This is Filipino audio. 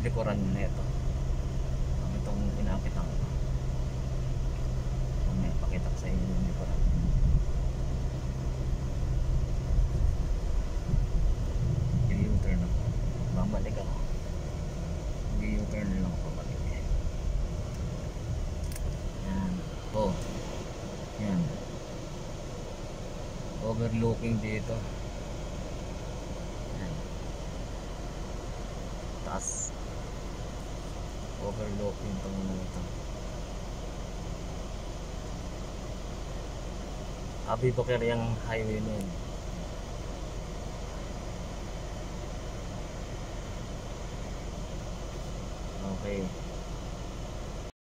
likuran nito. Ang itong inakitan ko. Mamaya pakita ko sa inyo yung likuran. I-U-turn ako. Babalik ako. I-U-turn lang ako pabalik. Yan. Oh. Yan. Overlooking dito. Taas. Overlooking itong ano ito. Abi Bakir yung highway na yun. Okay.